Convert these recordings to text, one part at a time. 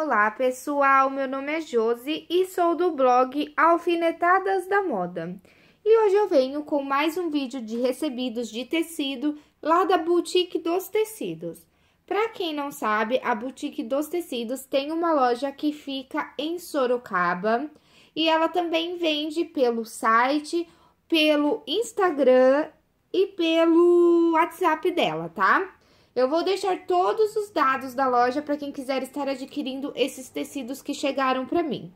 Olá pessoal, meu nome é Josi e sou do blog Alfinetadas da Moda. E hoje eu venho com mais um vídeo de recebidos de tecido lá da Boutique dos Tecidos. Para quem não sabe, a Boutique dos Tecidos tem uma loja que fica em Sorocaba e ela também vende pelo site, pelo Instagram e pelo WhatsApp dela, tá? Eu vou deixar todos os dados da loja para quem quiser estar adquirindo esses tecidos que chegaram para mim.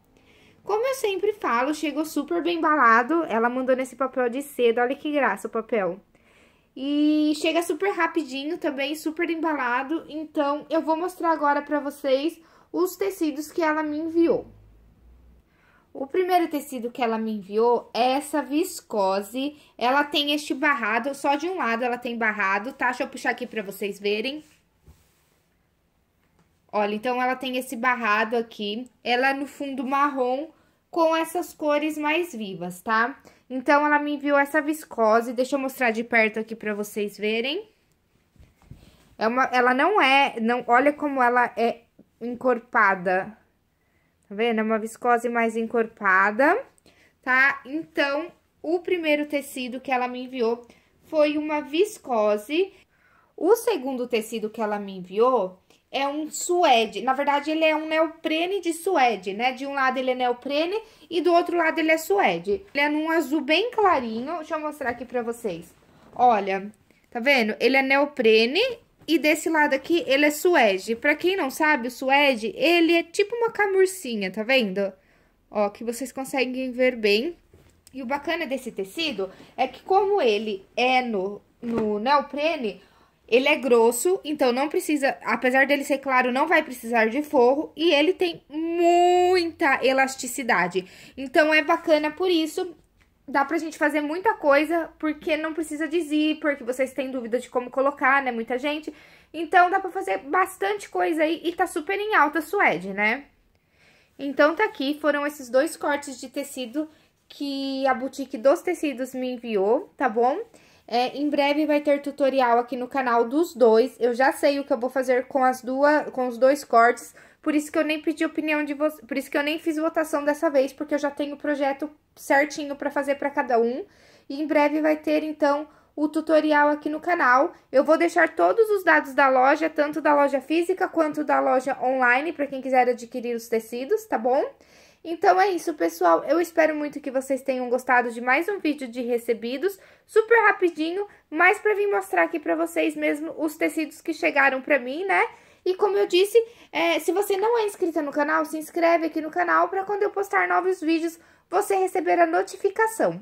Como eu sempre falo, chegou super bem embalado. Ela mandou nesse papel de seda, olha que graça o papel. E chega super rapidinho também, super embalado. Então, eu vou mostrar agora para vocês os tecidos que ela me enviou. O primeiro tecido que ela me enviou é essa viscose. Ela tem este barrado, só de um lado ela tem barrado, tá? Deixa eu puxar aqui pra vocês verem. Olha, então ela tem esse barrado aqui. Ela é no fundo marrom com essas cores mais vivas, tá? Então, ela me enviou essa viscose. Deixa eu mostrar de perto aqui pra vocês verem. É uma, ela não é, não, olha como ela é encorpada. Tá vendo? É uma viscose mais encorpada, tá? Então, o primeiro tecido que ela me enviou foi uma viscose. O segundo tecido que ela me enviou é um suede. Na verdade, ele é um neoprene de suede, né? De um lado ele é neoprene e do outro lado ele é suede. Ele é num azul bem clarinho. Deixa eu mostrar aqui pra vocês. Olha, tá vendo? Ele é neoprene e desse lado aqui, ele é suede. Pra quem não sabe, o suede, ele é tipo uma camurcinha, tá vendo? Ó, que vocês conseguem ver bem. E o bacana desse tecido é que como ele é no, no neoprene, ele é grosso, então não precisa, apesar dele ser claro, não vai precisar de forro. E ele tem muita elasticidade. Então, é bacana por isso dá pra gente fazer muita coisa, porque não precisa de zíper, que vocês têm dúvida de como colocar, né, muita gente. Então, dá pra fazer bastante coisa aí e tá super em alta suede, né? Então, tá aqui, foram esses dois cortes de tecido que a Boutique dos Tecidos me enviou, tá bom? É, em breve vai ter tutorial aqui no canal dos dois. Eu já sei o que eu vou fazer com as duas, com os dois cortes, por isso que eu nem pedi opinião de vocês, por isso que eu nem fiz votação dessa vez, porque eu já tenho o projeto certinho para fazer para cada um. E em breve vai ter, então, o tutorial aqui no canal. Eu vou deixar todos os dados da loja, tanto da loja física quanto da loja online, para quem quiser adquirir os tecidos, tá bom? Então é isso, pessoal. Eu espero muito que vocês tenham gostado de mais um vídeo de recebidos, super rapidinho, mas para vir mostrar aqui para vocês mesmo os tecidos que chegaram para mim, né? E como eu disse, é, se você não é inscrita no canal, se inscreve aqui no canal para quando eu postar novos vídeos, você receber a notificação.